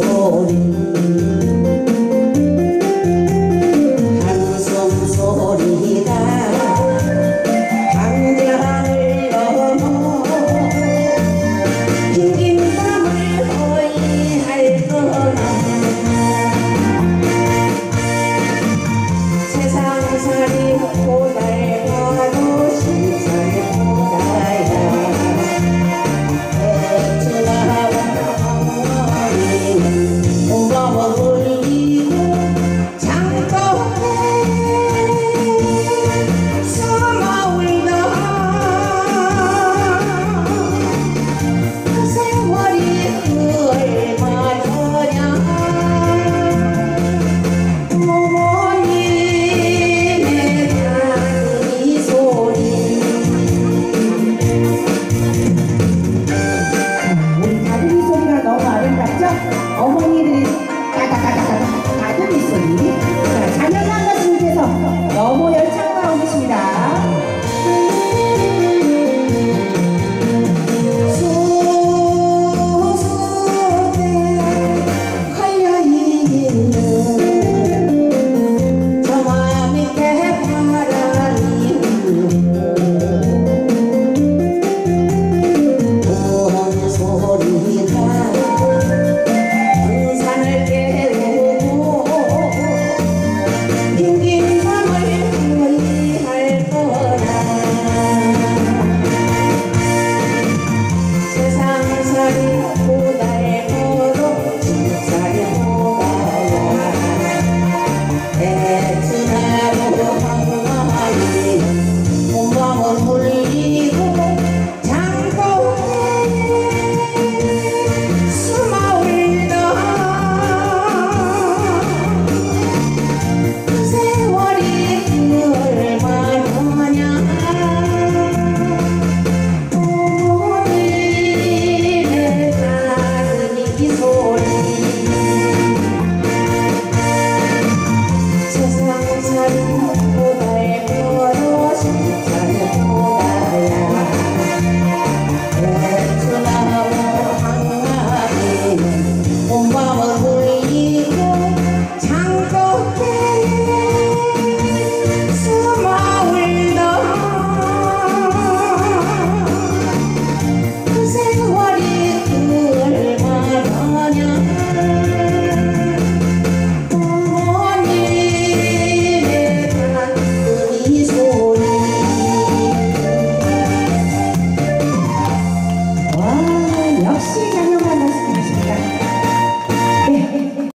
sorry